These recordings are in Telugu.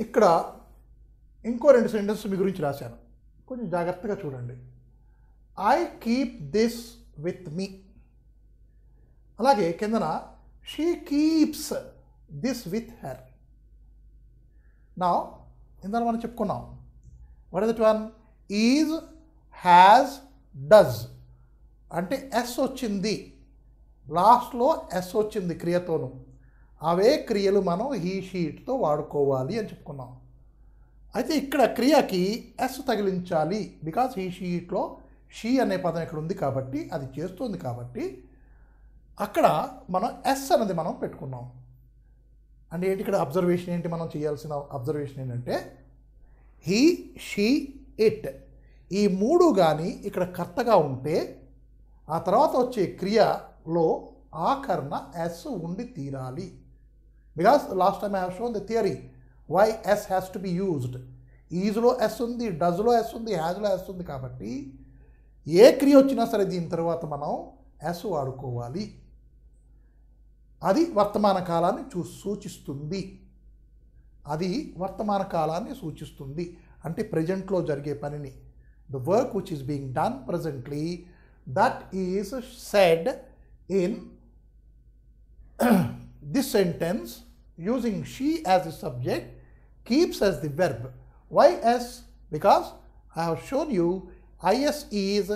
ఇక్కడ ఇంకో రెండు సెంటెన్స్ మీ గురించి రాశాను. కొంచెం జాగ్రత్తగా చూడండి. I keep this with me అలాగే కిందన she keeps this with her నా ఇందాక మనం చెప్పుకున్నాం. What is that one is has does అంటే ఎస్ వచ్చింది. లాస్ట్లో ఎస్ వచ్చింది క్రియతోనూ. అవే క్రియలు మనం హీ షీట్తో వాడుకోవాలి అని చెప్పుకున్నాం. అయితే ఇక్కడ క్రియకి ఎస్ తగిలించాలి బికాస్ హీ షీట్లో షీ అనే పదం ఇక్కడ ఉంది కాబట్టి అది చేస్తుంది కాబట్టి అక్కడ మనం ఎస్ అనేది మనం పెట్టుకున్నాం. అంటే ఏంటి ఇక్కడ అబ్జర్వేషన్ ఏంటి మనం చేయాల్సిన అబ్జర్వేషన్ ఏంటంటే హీ షీ ఇట్ ఈ మూడు కానీ ఇక్కడ కర్తగా ఉంటే ఆ తర్వాత వచ్చే క్రియలో ఆకర్ణ ఎస్ ఉండి తీరాలి. Because last time I have shown the theory why S has to be used ఈజ్లో S ఉంది డజ్లో ఎస్ ఉంది హ్యాజ్లో ఎస్ ఉంది కాబట్టి ఏ క్రియ వచ్చినా సరే దీని తర్వాత మనం ఎస్ వాడుకోవాలి. అది వర్తమాన కాలాన్ని చూ సూచిస్తుంది. అది వర్తమాన కాలాన్ని సూచిస్తుంది. అంటే ప్రజెంట్లో జరిగే పనిని. The work which is being done presently that is said in this sentence using she as the subject keeps as the verb. Why s? Because I have shown you is is,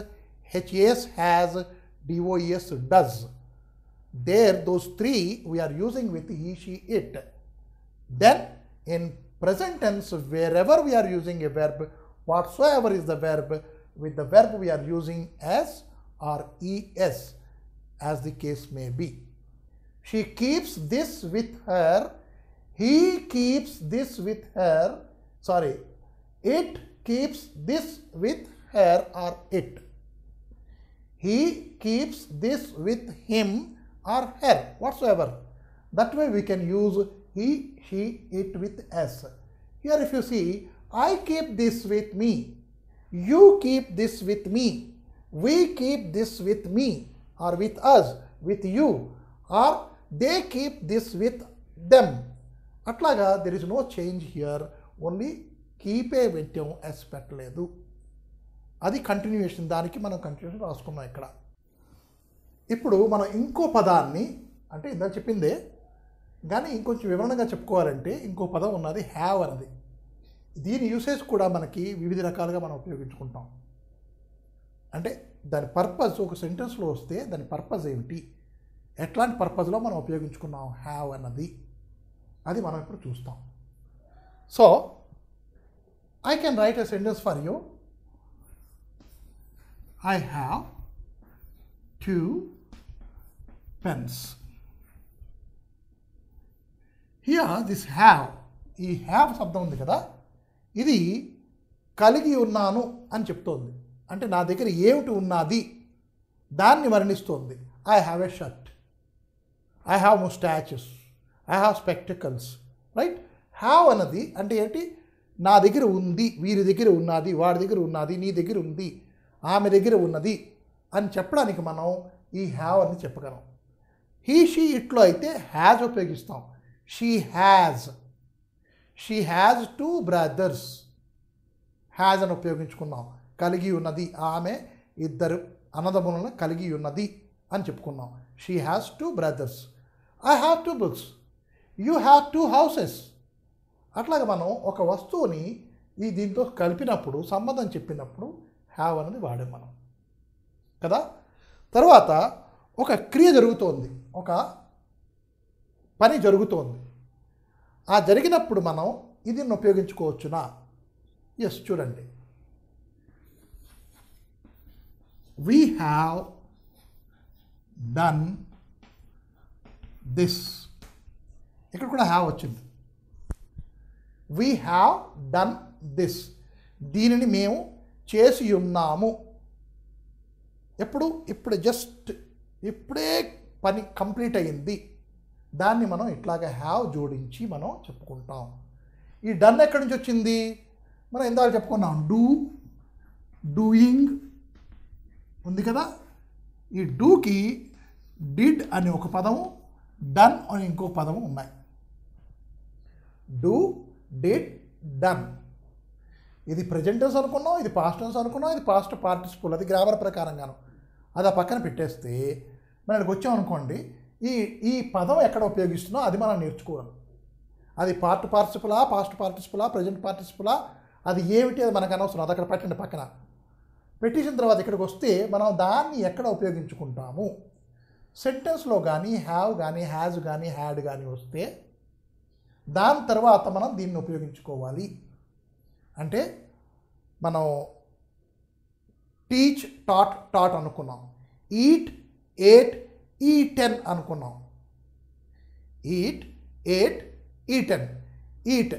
has does does. There, those three we are using with he, she, it. Then, in present tense, wherever we are using a verb, whatsoever is the verb, with the verb we are using s or es, as the case may be. She keeps this with her. He keeps this with her. Sorry, it keeps this with her or it. He keeps this with him or her, whatsoever. That way we can use he, she, it with s. Here, if you see, I keep this with me. You keep this with me. We keep this with me or with us, with you, or they keep this with them అట్లాగా there is no change here only కీపే పెట్టాం ఎస్ పెట్టలేదు. అది కంటిన్యూషన్ దానికి మనం కంటిన్యూషన్ రాసుకున్నాం ఇక్కడ. ఇప్పుడు మనం ఇంకో పదాన్ని అంటే ఇందాక చెప్పిందే కానీ ఇంకొంచెం వివరణగా చెప్పుకోవాలంటే ఇంకో పదం ఉన్నది హ్యావ్ అన్నది. దీని యూసేజ్ కూడా మనకి వివిధ రకాలుగా మనం ఉపయోగించుకుంటాం. అంటే దాని పర్పస్ ఒక సెంటెన్స్లో వస్తే దాని పర్పస్ ఏమిటి? ఎట్లాంటి పర్పస్లో మనం ఉపయోగించుకున్నాం? హ్యావ్ అన్నది. అది మనం ఇప్పుడు చూస్తాం. So I can write a sentence for you I have two pens here this have ఈ హ్యావ్ శబ్దం ఉంది కదా? ఇది కలిగి ఉన్నాను అని చెప్తోంది. అంటే నా దగ్గర ఏమిటి ఉన్నది? దాన్ని వర్ణిస్తోంది. I have a shirt I have mustaches I have spectacles right have అన్నది అంటే ఏంటి నా దగ్గర ఉంది వీరి దగ్గర ఉన్నది వాడి దగ్గర ఉన్నది నీ దగ్గర ఉంది ఆమె దగ్గర ఉన్నది అని చెప్పడానికి మనం ఈ హ్యావ్ అని చెప్పగలం హీ షీ ఇట్లో అయితే హ్యాజ్ ఉపయోగిస్తాం she has she has two brothers has అని ఉపయోగించుకున్నాం కలిగి ఉన్నది ఆమె ఇద్దరు అన్నదమ్ములను కలిగి ఉన్నది అని చెప్పుకున్నాం she has two brothers I have two books you have two houses అట్లాగే మనం ఒక వస్తువుని ఈ దీంతో కలిపినప్పుడు సంబంధం చెప్పినప్పుడు హ్యావ్ అనేది వాడే మనం. కదా? తర్వాత ఒక క్రియ జరుగుతోంది. ఒక పని జరుగుతోంది. ఆ జరిగినప్పుడు మనం ఇది ఉపయోగించుకోవచ్చునా? ఎస్ చూడండి. వీ హ్యావ్ డన్ దిస్ ఇక్కడ కూడా హ్యావ్ వచ్చింది. వీ హ్యావ్ డన్ దిస్ దీనిని మేము చేసి ఉన్నాము. ఎప్పుడు? ఇప్పుడు జస్ట్ ఇప్పుడే పని కంప్లీట్ అయ్యింది దాన్ని మనం ఇట్లాగా హ్యావ్ జోడించి మనం చెప్పుకుంటాం. ఈ డన్ ఎక్కడి నుంచి వచ్చింది? మనం ఇందాక చెప్పుకున్నాం డూ డూయింగ్ ఉంది కదా? ఈ డూకి డిడ్ అనే ఒక పదము డన్ అని ఇంకో పదము ఉన్నాయి. డూ డిడ్ డన్ ఇది ప్రజెంట్ టెన్స్ అనుకున్నాం ఇది పాస్ట్ టెన్స్ అనుకున్నాం ఇది పాస్ట్ పార్టిసిపుల్ అది గ్రామర్ ప్రకారంగాను. అది ఆ పక్కన పెట్టేస్తే మనకి వచ్చాం అనుకోండి ఈ ఈ పదం ఎక్కడ ఉపయోగిస్తున్నా అది మనం నేర్చుకోవాలి. అది పార్ట్ పార్టిసిపులా పాస్ట్ పార్టిసిపులా ప్రజెంట్ పార్టిసిపులా అది ఏమిటి అది మనకు అనవసరం అది అక్కడ పెట్టండి పక్కన. పెట్టేసిన తర్వాత ఇక్కడికి వస్తే మనం దాన్ని ఎక్కడ ఉపయోగించుకుంటాము? సెంటెన్స్లో కానీ హ్యావ్ కానీ హ్యాజ్ కానీ హ్యాడ్ కానీ వస్తే దాని తర్వాత మనం దీన్ని ఉపయోగించుకోవాలి. అంటే మనం టీచ్ టాట్ టాట్ అనుకున్నాం. ఈట్ ఏట్ టెన్ అనుకున్నాం. Eat ate eaten eat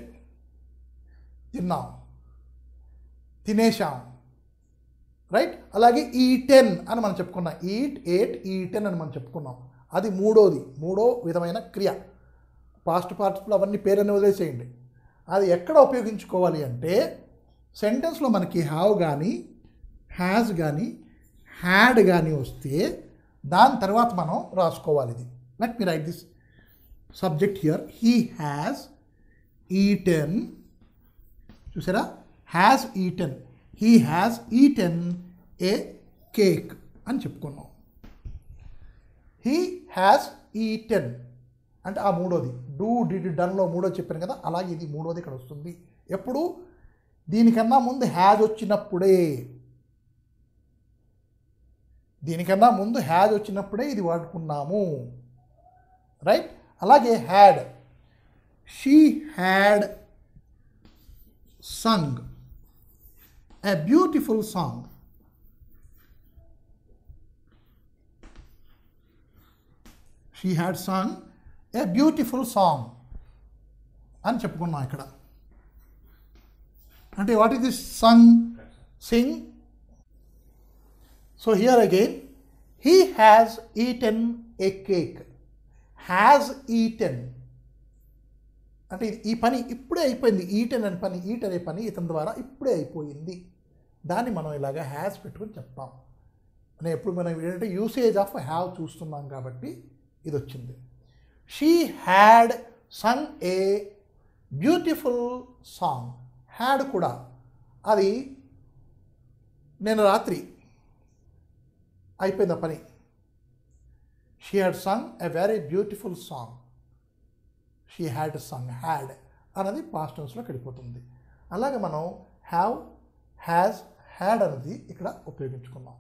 తిన్నాం. తినేశాం. రైట్ అలాగే e ఈ టెన్ అని మనం చెప్పుకున్నాం. ఈట్ ఎయిట్ ఈ టెన్ అని మనం చెప్పుకున్నాం. అది మూడోది. మూడో విధమైన క్రియ. పాస్ట్ పార్టిసిపుల్ అవన్నీ పేరని వదిలేసేయండి. అది ఎక్కడ ఉపయోగించుకోవాలి అంటే సెంటెన్స్లో మనకి హ్యావ్ కానీ హ్యాజ్ కానీ హ్యాడ్ కానీ వస్తే దాని తర్వాత మనం రాసుకోవాలి ఇది. Let me write this subject here he has eaten చూసారా? Has eaten e he has eaten a cake అని చెప్పుకున్నాం. హీ హ్యాస్ ఈటెన్ అంటే ఆ మూడోది. డూ డిడ్ డన్లో మూడో చెప్పాను కదా అలాగే ఇది మూడోది ఇక్కడ వస్తుంది. ఎప్పుడు? దీనికన్నా ముందు హ్యాజ్ వచ్చినప్పుడే. దీనికన్నా ముందు హ్యాజ్ వచ్చినప్పుడే ఇది వాడుకున్నాము. రైట్ అలాగే had she had sung a beautiful song she had sung a beautiful song అని చెప్పుకున్నాం ఇక్కడ. అంటే what is this sung sing so here again he has eaten a cake has eaten అంటే ఈ పని ఇప్పుడే అయిపోయింది. ఈటెన్ అనే పని ఈట్ అనే పని ఇతని ద్వారా ఇప్పుడే అయిపోయింది. దాన్ని మనం ఇలాగా హ్యాస్ పెట్టుకొని చెప్తాం. అని ఎప్పుడు మనం ఏంటంటే యూసేజ్ ఆఫ్ హ్యావ్ చూస్తున్నాం కాబట్టి ఇది వచ్చింది she had sung a beautiful song had కూడా అది నేను రాత్రి అయిపోయింది పని. She had sung a very beautiful song she had sung had అన్నది పాస్ట్ టెన్స్లోకి వెళ్ళిపోతుంది. అలాగే మనం హ్యావ్ హ్యాజ్ హ్యాడ్ అన్నది ఇక్కడ ఉపయోగించుకున్నాం.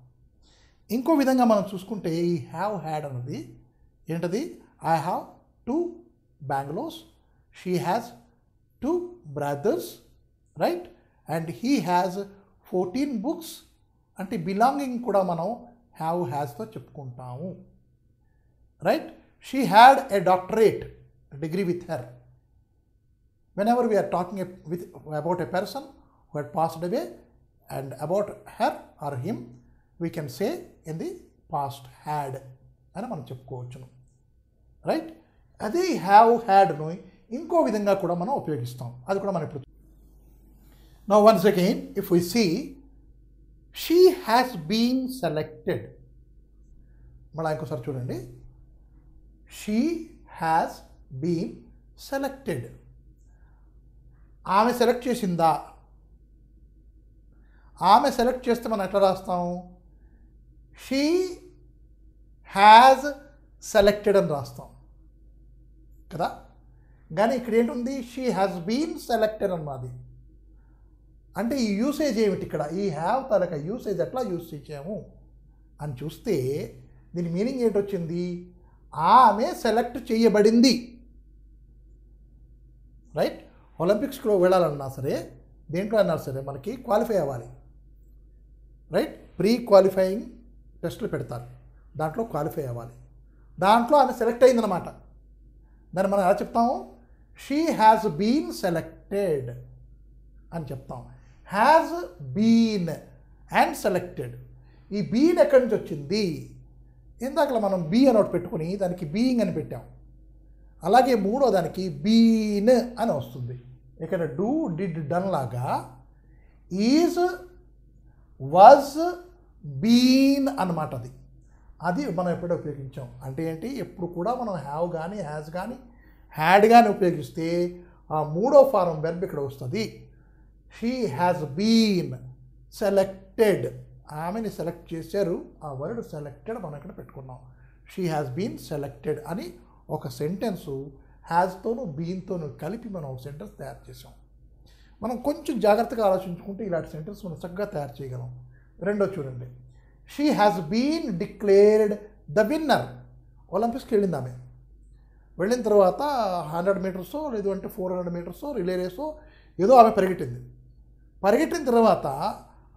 ఇంకో విధంగా మనం చూసుకుంటే ఈ హ్యావ్ హ్యాడ్ అన్నది ఏంటది? I have two bungalows she has two brothers right and he has fourteen books అంటే బిలాంగింగ్ కూడా మనం హ్యావ్ హ్యాస్తో చెప్పుకుంటాము right she had a doctorate degree with her whenever we are talking with about a person who had passed away and about her or him, we can say in the past had అని మనం చెప్పుకోవచ్చును. రైట్ అదే హ్యావ్ హ్యాడ్ను ఇంకో విధంగా కూడా మనం ఉపయోగిస్తాం. అది కూడా మనం ఇప్పుడు no once again if we see she has been selected మళ్ళీ ఇంకోసారి చూడండి. షీ హ్యాస్ బీన్ సెలెక్టెడ్ ఆమె సెలెక్ట్ చేసిందా? ఆమె సెలెక్ట్ చేస్తే మనం ఎట్లా రాస్తాం? షీ హ్యాజ్ సెలెక్టెడ్ అని రాస్తాం. కదా? కానీ ఇక్కడ ఏంటుంది? షీ హ్యాస్ బీన్ సెలెక్టెడ్ అన్నది. అంటే ఈ యూసేజ్ ఏమిటి ఇక్కడ? ఈ హ్యావ్ తలక యూసేజ్ ఎట్లా యూస్ చేసాము అని చూస్తే దీని మీనింగ్ ఏంటొచ్చింది? ఆమె సెలెక్ట్ చేయబడింది. రైట్ ఒలింపిక్స్లో వెళ్ళాలన్నా సరే దేంట్లో అన్నా సరే మనకి క్వాలిఫై అవ్వాలి. రైట్? ప్రీ క్వాలిఫైయింగ్ టెస్టులు పెడతారు. దాంట్లో క్వాలిఫై అవ్వాలి. దాంట్లో ఆమె సెలెక్ట్ అయిందనమాట దాన్ని మనం ఎలా చెప్తాము? షీ హ్యాస్ బీన్ సెలెక్టెడ్ అని చెప్తాం. హ్యాజ్ బీన్ అండ్ సెలెక్టెడ్ ఈ బీన్ ఎక్కడి నుంచి వచ్చింది? ఇందాక మనం బీ అని ఒకటి పెట్టుకుని దానికి బీయింగ్ అని పెట్టాం. అలాగే మూడో దానికి బీన్ అని వస్తుంది. ఇక్కడ డూ డిడ్ డన్ లాగా ఈజ్ వాజ్ బీన్ అన్నమాట అది. అది మనం ఎప్పుడో ఉపయోగించాం అంటే ఏంటి? ఎప్పుడు కూడా మనం హ్యావ్ కానీ హ్యాజ్ కానీ హ్యాడ్ కానీ ఉపయోగిస్తే ఆ మూడో ఫారం వెర్బ్ ఇక్కడ వస్తుంది. షీ హ్యాస్ బీన్ సెలెక్టెడ్ ఆమెని సెలెక్ట్ చేశారు. ఆ వర్డ్ సెలెక్టెడ్ మనం ఇక్కడ పెట్టుకున్నాం. షీ హ్యాస్ బీన్ సెలెక్టెడ్ అని ఒక సెంటెన్సు హ్యాజ్తోనూ బీన్తోను కలిపి మనం సెంటెన్స్ తయారు చేసాం మనం కొంచెం జాగ్రత్తగా ఆలోచించుకుంటే ఇలాంటి సెంటెన్స్ మనం చక్కగా తయారు చేయగలం. రెండో చూడండి. She has been declared the winner ఒలింపిక్స్కి వెళ్ళింది ఆమె. వెళ్ళిన తర్వాత హండ్రెడ్ మీటర్సో లేదు అంటే ఫోర్ హండ్రెడ్ మీటర్సో రిలే రేసో ఏదో ఆమె పరిగెట్టింది. పరిగెట్టిన తర్వాత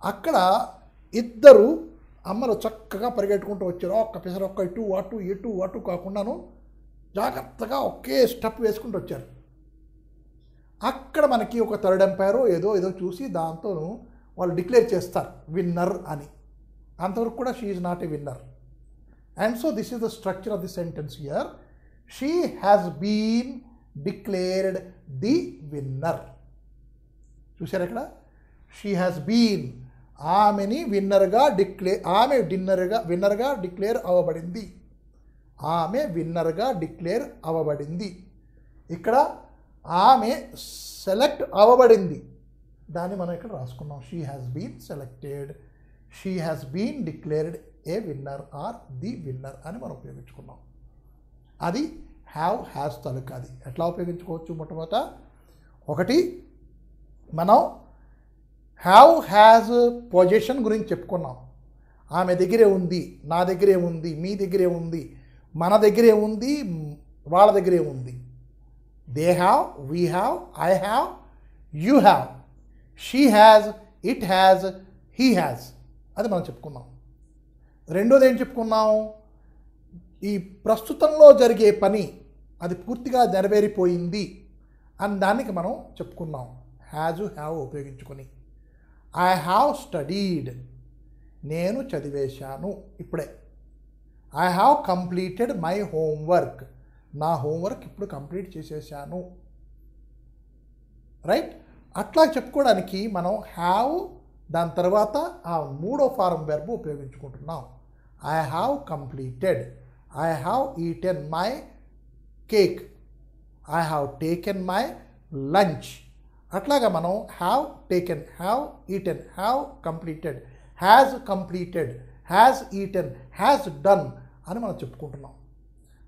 అక్కడ ఇద్దరు అమ్మలు చక్కగా పరిగెట్టుకుంటూ వచ్చారు. ఒక్క పిసర ఒక్క ఇటు అటు ఇటు అటు కాకుండాను జాగ్రత్తగా ఒకే స్టెప్ వేసుకుంటూ వచ్చారు. అక్కడ మనకి ఒక థర్డ్ ఎంపైరో ఏదో ఏదో చూసి దాంతో వాళ్ళు డిక్లేర్ చేస్తారు విన్నర్ అని. అంతవరకు కూడా she is not a winner and so this is the structure of the sentence here she has been declared the winner చూశారు ఇక్కడ? షీ హ్యాస్ బీన్ ఆమెని విన్నర్గా డిక్లేర్ ఆమె డిన్నర్గా విన్నర్గా డిక్లేర్ అవ్వబడింది. ఆమె విన్నర్గా డిక్లేర్ అవ్వబడింది. ఇక్కడ ఆమె సెలెక్ట్ అవ్వబడింది. దాన్ని మనం ఇక్కడ రాసుకున్నాం. She has been selected she has been declared a winner or the winner అని మనం ఉపయోగించుకున్నాం. అది హ్యావ్ హ్యాస్ తలుక అది ఎట్లా ఉపయోగించుకోవచ్చు మొట్టమొదట? ఒకటి మనం హ్యావ్ హ్యాజ్ పొజిషన్ గురించి చెప్పుకున్నాం. ఆమె దగ్గరే ఉంది నా దగ్గరే ఉంది మీ దగ్గరే ఉంది మన దగ్గరే ఉంది వాళ్ళ దగ్గరే ఉంది. They have we have I have you have she has it has he has అది మనం చెప్పుకున్నాం. రెండోది ఏం చెప్పుకున్నాం? ఈ ప్రస్తుతంలో జరిగే పని అది పూర్తిగా నెరవేరిపోయింది అని దానికి మనం చెప్పుకున్నాం. హ్యాజ్ హ్యావ్ ఉపయోగించుకొని. ఐ హ్యావ్ స్టడీడ్ నేను చదివేశాను ఇప్పుడే. I have completed my homework నా హోంవర్క్ ఇప్పుడు కంప్లీట్ చేసేసాను. రైట్? అట్లా చెప్పుకోవడానికి మనం హ్యావ్ దాని తర్వాత ఆ మూడో form verb ఉపయోగించుకుంటున్నాం. I have completed I have eaten my cake I have taken my lunch అట్లాగా మనం have taken have eaten have completed has completed has eaten has done అని మనం చెప్పుకుంటున్నాం.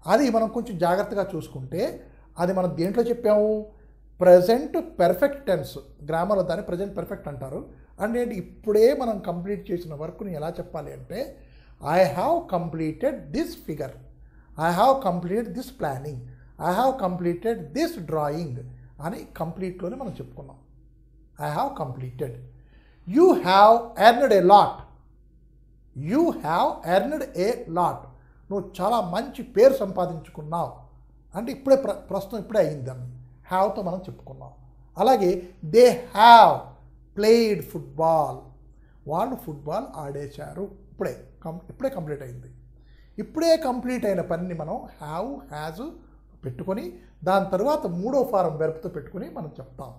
అది మనం కొంచెం జాగ్రత్తగా చూసుకుంటే అది మనం దేంట్లో చెప్పాము? ప్రజెంట్ పెర్ఫెక్ట్ టెన్స్ గ్రామర్లో దాన్ని ప్రజెంట్ పెర్ఫెక్ట్ అంటారు. అండ్ ఏంటి? ఇప్పుడే మనం కంప్లీట్ చేసిన వర్క్ని ఎలా చెప్పాలి అంటే I have completed this figure I have completed this planning I have completed this drawing అని కంప్లీట్లోనే మనం చెప్పుకున్నాం. I have completed you have earned a lot you have earned a lot నువ్వు చాలా మంచి పేరు సంపాదించుకున్నావు. అంటే ఇప్పుడే ప్ర ప్రస్తుతం ఇప్పుడే అయిందని హ్యావ్తో మనం చెప్పుకున్నాం. అలాగే దే హ్యావ్ ప్లేడ్ ఫుట్బాల్. వాళ్ళు ఫుట్బాల్ ఆడేశారు. ఇప్పుడే కం ఇప్పుడే కంప్లీట్ అయింది. ఇప్పుడే కంప్లీట్ అయిన పనిని మనం హ్యావ్ హ్యాజ్ పెట్టుకొని దాని తర్వాత మూడో ఫారం వెర్బ్తో పెట్టుకొని మనం చెప్తాం.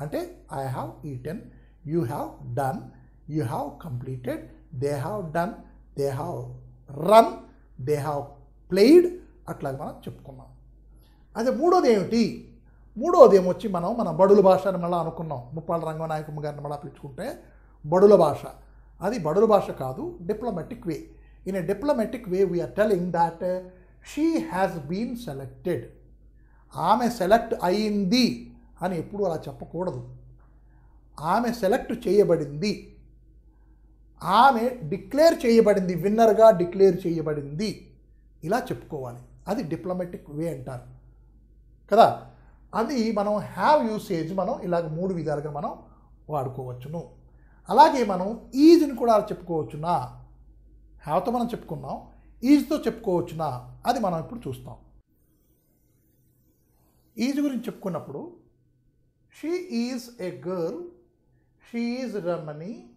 అంటే I have eaten you have done you have completed they have done they have run they have played అట్లాగే మనం చెప్పుకున్నాం. అదే మూడోది ఏమిటి? మూడోది ఏమొచ్చి మనం మన బడుల భాష అని మళ్ళీ అనుకున్నాం. ముప్పాళ్ళ రంగనాయకమ్మ గారిని మళ్ళీ పిలుచుకుంటే బడుల భాష. అది బడుల భాష కాదు diplomatic way in a diplomatic way we are telling that she has been selected ఆమె సెలెక్ట్ అయింది అని ఎప్పుడు అలా చెప్పకూడదు. ఆమె సెలెక్ట్ చేయబడింది. ఆమె డిక్లేర్ చేయబడింది విన్నర్గా డిక్లేర్ చేయబడింది. ఇలా చెప్పుకోవాలి. అది డిప్లొమాటిక్ వే అంటారు. కదా? అది మనం హ్యావ్ యూసేజ్ మనం ఇలాగ మూడు విధాలుగా మనం వాడుకోవచ్చును. అలాగే మనం ఈజ్ని కూడా చెప్పుకోవచ్చునా? హ్యావ్తో మనం చెప్పుకున్నాం. ఈజ్తో చెప్పుకోవచ్చునా? అది మనం ఇప్పుడు చూస్తాం. ఈజ్ గురించి చెప్పుకున్నప్పుడు she is a girl she is Ramani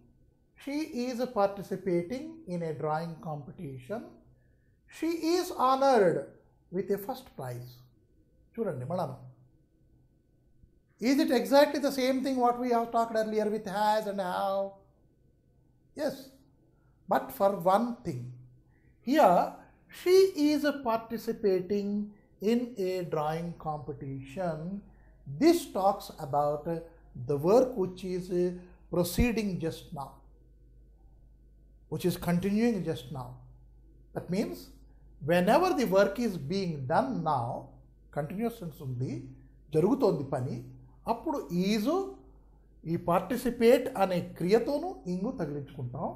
she is participating in a drawing competition she is honoured with a first prize చూడండి మళ్ళాను is it exactly the same thing what we have talked earlier with has and have yes but for one thing here she is participating in a drawing competition. This talks about the work which is proceeding just now which is continuing just now. That means whenever the work is being done now, continuous tense ఉంది జరుగుతోంది పని అప్పుడు ఈజు ఈ పార్టిసిపేట్ అనే క్రియతోనూ ఇంగు తగిలించుకుంటాం.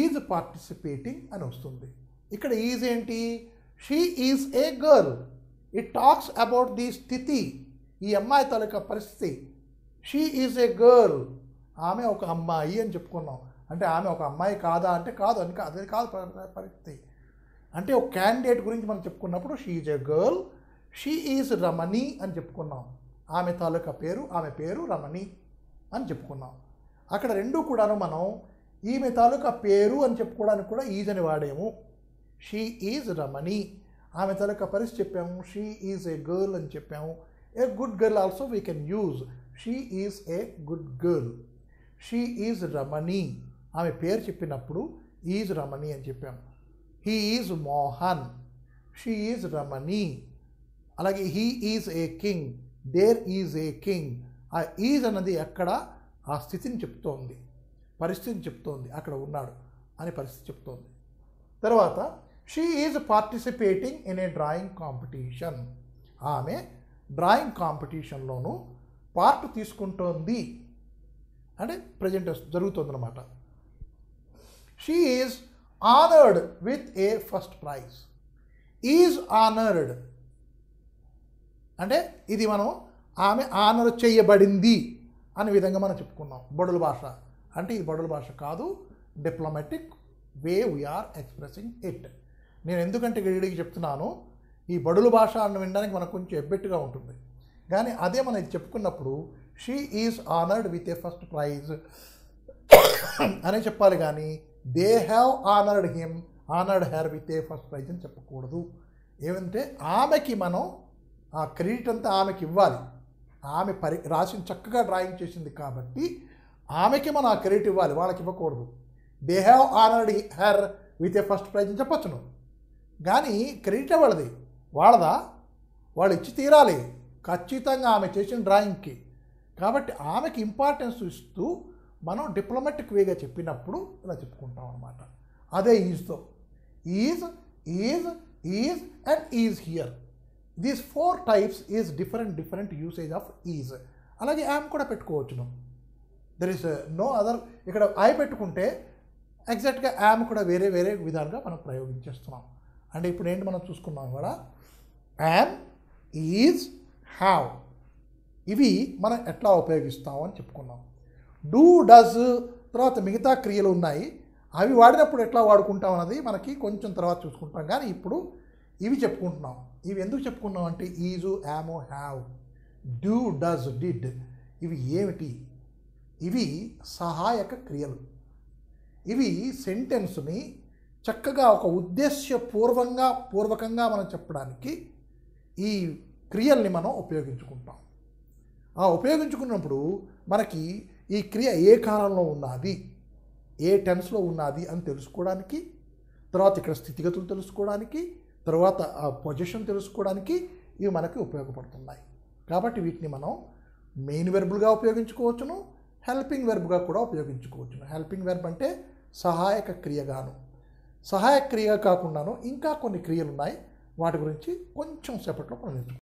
ఈజ్ పార్టిసిపేటింగ్ అని వస్తుంది. ఇక్కడ ఈజ్ ఏంటి? She is a girl it talks about the స్థితి ఈ అమ్మాయి తాలూకా పరిస్థితి. షీ ఈజ్ ఏ గర్ల్ ఆమె ఒక అమ్మాయి అని చెప్పుకున్నాం. అంటే ఆమె ఒక అమ్మాయి కాదా అంటే కాదు అని కాదు అది కాదు పరి- పరిస్థితి. అంటే ఒక క్యాండిడేట్ గురించి మనం చెప్పుకున్నప్పుడు she is a girl she is Ramani అని చెప్పుకున్నాం. ఆమె తాలూకా పేరు ఆమె పేరు రమణి అని చెప్పుకున్నాం. అక్కడ రెండు కూడాను మనం ఈమె తాలూకా పేరు అని చెప్పుకోవడానికి కూడా ఈజ్ అని వాడాము. షీ ఈజ్ రమణి ఆమె తాలూకా పరిస్థితి చెప్పాము. షీ ఈజ్ ఏ గర్ల్ అని చెప్పాము. A good girl also we can use she is a good girl she is Ramani ఆమె పేరు చెప్పినప్పుడు ఈజ్ రమణి అని చెప్పాము. He is Mohan she is Ramani అలాగే he is a king there is a king ఆ ఈజ్ అన్నది ఎక్కడ? ఆ స్థితిని చెప్తోంది. పరిస్థితిని చెప్తోంది. అక్కడ ఉన్నాడు అనే పరిస్థితి చెప్తోంది. తర్వాత she is participating in a drawing competition ఆమె డ్రాయింగ్ కాంపిటీషన్లోనూ పార్ట్ తీసుకుంటోంది. అంటే ప్రజెంట్ జరుగుతుందన్నమాట. She is honoured with a first prize is honoured అంటే ఇది మనం ఆమె ఆనర్ చేయబడింది అనే విధంగా మనం చెప్పుకున్నాం. బడుల భాష. అంటే ఇది బడుల భాష కాదు. Diplomatic way we are expressing it నేను ఎందుకంటే గడికి చెప్తున్నాను ఈ బడుల భాష అని వినడానికి మనకు కొంచెం ఎబ్బెట్టుగా ఉంటుంది. కానీ అదే మనం ఇది చెప్పుకున్నప్పుడు she is honoured with a first prize అనే చెప్పాలి కానీ they have honoured him honoured her with a first prize అని చెప్పకూడదు. ఏమంటే ఆమెకి మనం ఆ క్రెడిట్ అంతా ఆమెకి ఇవ్వాలి. ఆమె పరి రాసిన చక్కగా డ్రాయింగ్ చేసింది కాబట్టి ఆమెకి మనం ఆ క్రెడిట్ ఇవ్వాలి వాళ్ళకి ఇవ్వకూడదు. They have honoured her with a first prize అని చెప్పచ్చును. కానీ క్రెడిట్ వాళ్ళది వాళ్ళదా? వాళ్ళు ఇచ్చి తీరాలి. ఖచ్చితంగా ఆమె చేసిన డ్రాయింగ్కి. కాబట్టి ఆమెకి ఇంపార్టెన్స్ ఇస్తూ మనం డిప్లొమాటిక్ వేగా చెప్పినప్పుడు ఇలా చెప్పుకుంటాం అనమాట అదే ఈజ్తో is is is and is here these four types is different different usage of is అలాగే యామ్ కూడా పెట్టుకోవచ్చును. దెర్ ఇస్ నో అదర్ ఇక్కడ ఐ పెట్టుకుంటే ఎగ్జాక్ట్గా యామ్ కూడా వేరే వేరే విధాలుగా మనం ప్రయోగించేస్తున్నాం. అంటే ఇప్పుడు ఏంటి మనం చూసుకున్నాం కూడా యామ్ ఈజ్ హ్యావ్ ఇవి మనం ఎట్లా ఉపయోగిస్తాం అని చెప్పుకున్నాం. డూ డస్ తర్వాత మిగతా క్రియలు ఉన్నాయి. అవి వాడినప్పుడు ఎట్లా వాడుకుంటాం అన్నది మనకి కొంచెం తర్వాత చూసుకుంటాం. కానీ ఇప్పుడు ఇవి చెప్పుకుంటున్నాం. ఇవి ఎందుకు చెప్పుకున్నాం అంటే ఈజు యామో హ్యావ్. Do does did. ఇవి ఏమిటి? ఇవి సహాయక క్రియలు. ఇవి సెంటెన్స్ని చక్కగా ఒక ఉద్దేశ్యపూర్వంగా పూర్వకంగా మనం చెప్పడానికి ఈ క్రియల్ని మనం ఉపయోగించుకుంటాం. ఆ ఉపయోగించుకున్నప్పుడు మనకి ఈ క్రియ ఏ కాలంలో ఉన్నది? ఏ టెన్స్లో ఉన్నది అని తెలుసుకోవడానికి తర్వాత ఇక్కడ స్థితిగతులు తెలుసుకోవడానికి తర్వాత ఆ పొజిషన్ తెలుసుకోవడానికి ఇవి మనకి ఉపయోగపడుతున్నాయి. కాబట్టి వీటిని మనం మెయిన్ వెర్బులుగా ఉపయోగించుకోవచ్చును హెల్పింగ్ వెర్బ్గా కూడా ఉపయోగించుకోవచ్చును. హెల్పింగ్ వెర్బ్ అంటే సహాయక క్రియగాను. సహాయక క్రియగా కాకుండాను ఇంకా కొన్ని క్రియలు ఉన్నాయి. వాటి గురించి కొంచెం సేపట్లో మనం